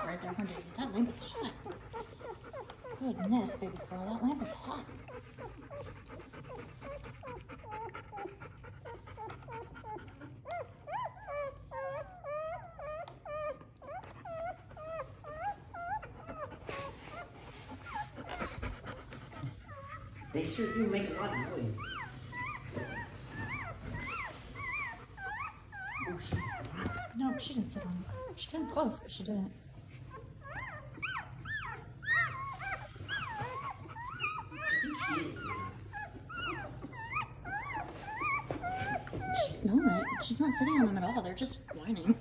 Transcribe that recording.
right there, huh, Daisy? That lamp is hot. Goodness, baby girl, that lamp is hot. They sure do make a lot of noise. Oh, she's No, she didn't sit on it. She came close, but she didn't. She's not. She's not sitting on them at all. They're just whining.